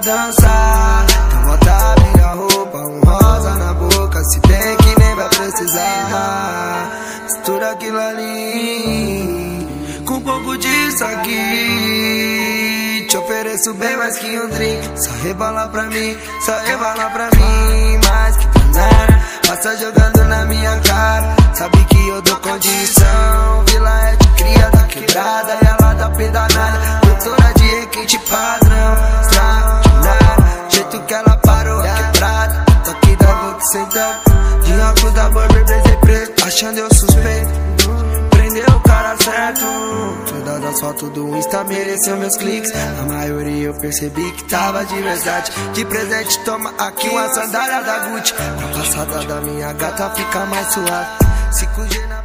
dançar. Então bota minha roupa, um rosa na boca. Se bem que nem vai precisar. Mistura aquilo ali com um pouco disso aqui. Te ofereço bem mais que um drink. Só rebola pra mim, só rebola pra mim. Mais que nada, passa jogando na minha cara. Sabe que eu dou condição. Que ela parou quebrada. Toque da boca sentando. De óculos da Burberry, blazer preto. Achando eu suspeito. Prendeu o cara certo. Todas as fotos do Insta mereceu meus cliques. A maioria eu percebi que tava de verdade. De presente, toma aqui uma sandália da Gucci. Com a passada da minha gata fica mais suave. 5G na